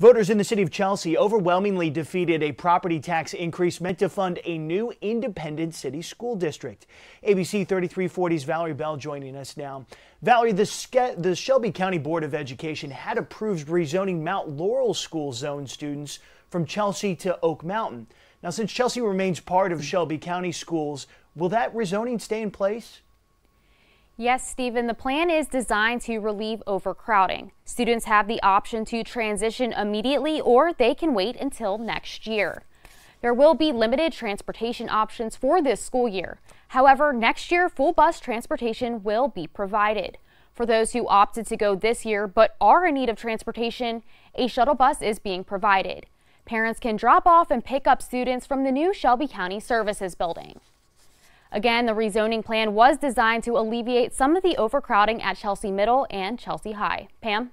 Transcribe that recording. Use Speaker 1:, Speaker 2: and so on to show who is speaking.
Speaker 1: Voters in the city of Chelsea overwhelmingly defeated a property tax increase meant to fund a new independent city school district. ABC 3340's Valerie Bell joining us now. Valerie, the, the Shelby County Board of Education had approved rezoning Mount Laurel School zone students from Chelsea to Oak Mountain. Now, since Chelsea remains part of Shelby County schools, will that rezoning stay in place?
Speaker 2: Yes, Stephen, the plan is designed to relieve overcrowding. Students have the option to transition immediately or they can wait until next year. There will be limited transportation options for this school year. However, next year, full bus transportation will be provided. For those who opted to go this year but are in need of transportation, a shuttle bus is being provided. Parents can drop off and pick up students from the new Shelby County Services Building. Again, the rezoning plan was designed to alleviate some of the overcrowding at Chelsea Middle and Chelsea High. Pam?